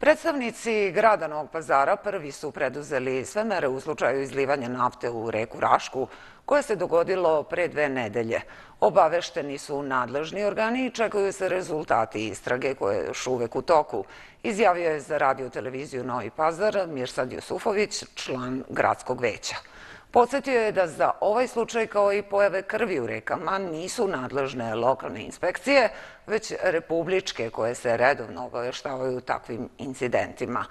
Predstavnici grada Novog pazara prvi su preduzeli sve mere u slučaju izlivanja nafte u reku Rašku, koje se dogodilo pre dve nedelje. Obavešteni su nadležni organi i čekaju se rezultati istrage koje je još uvek u toku. Izjavio je za radio televiziju Novi pazar Mirsad Jusufović, član gradskog veća. Podsjetio je da za ovaj slučaj kao i pojave krvi u rekama nisu nadležne lokalne inspekcije, već republičke koje se redovno obaveštavaju takvim incidentima.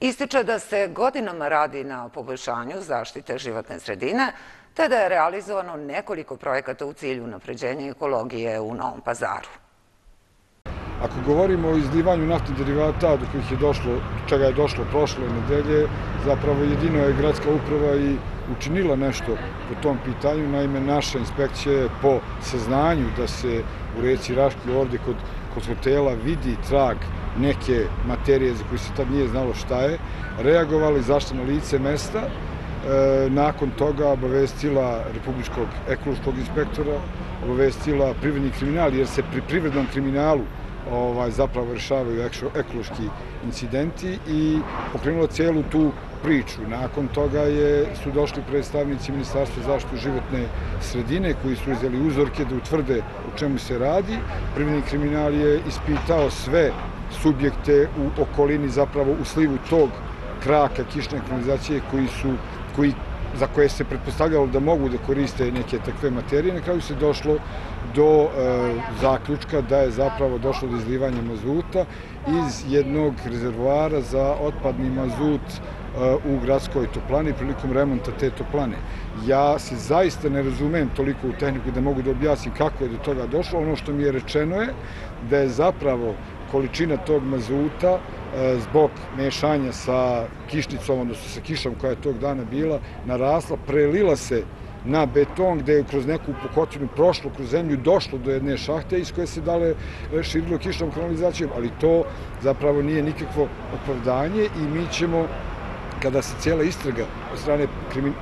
Ističe da se godinama radi na poboljšanju zaštite životne sredine, te da je realizovano nekoliko projekata u cilju napređenja ekologije u Novom pazaru. Ako govorimo o izlivanju naftnih derivata do kojih je došlo, čega je došlo prošle nedelje, zapravo jedino je gradska uprava i učinila nešto po tom pitanju. Naime, naša inspekcija je po saznanju da se u reci Raški ovdje kod, kod hotela vidi trag neke materije za koje se tad nije znalo šta je, reagovali zašto na lice mesta, e, nakon toga obavestila Republičkog ekološkog inspektora, obavestila privredni kriminal, jer se pri privrednom kriminalu ovaj, zapravo rešavaju ekološki incidenti i pokrenulo cijelu tu priču. Nakon toga je, su došli predstavnici Ministarstva zaštitu životne sredine koji su uzeli uzorke da utvrde u čemu se radi. Privredni kriminal je ispitao sve subjekte u okolini, zapravo u slivu tog kraka kišne kanalizacije koji su, koji za koje se pretpostavljalo da mogu da koriste neke takve materije. Na kraju se došlo do e, zaključka da je zapravo došlo do izlivanja mazuta iz jednog rezervoara za otpadni mazut e, u gradskoj toplani prilikom remonta te toplane. Ja se zaista ne razumem toliko u tehniku da mogu da objasnim kako je do toga došlo. Ono što mi je rečeno je da je zapravo količina tog mazuta zbog mešanja sa kišnicom, odnosno sa kišom koja je tog dana bila, narasla, prelila se na beton gde je kroz neku pokotinu prošlo kroz zemlju, došlo do jedne šahte iz koje se dale e, širilo kišnom kanalizacijom, ali to zapravo nije nikakvo opravdanje i mi ćemo kada se cijela istraga od strane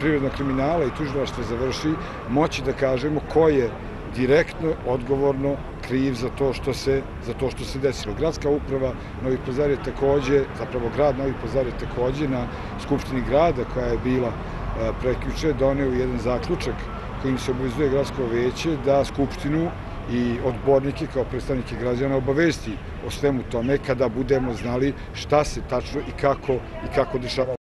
privrednog kriminala i tužilaštva završi, moći da kažemo ko je direktno, odgovorno kriv za to što se za to što se desilo. Gradska uprava Novi Pazar je takođe, zapravo grad Novi Pazar je takođe na skupštini grada koja je bila e, prekjuče doneo jedan zaključak kojim se obavezuje gradsko veće da skupštinu i odbornike kao predstavnike građana obavesti o svemu tome kada budemo znali šta se tačno i kako i kako dešava.